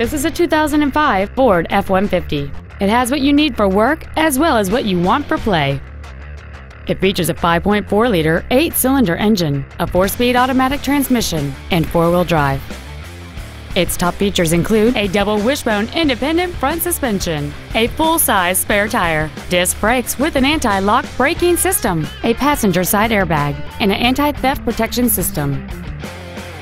This is a 2005 Ford F-150. It has what you need for work as well as what you want for play. It features a 5.4-liter, eight-cylinder engine, a four-speed automatic transmission, and four-wheel drive. Its top features include a double wishbone independent front suspension, a full-size spare tire, disc brakes with an anti-lock braking system, a passenger side airbag, and an anti-theft protection system.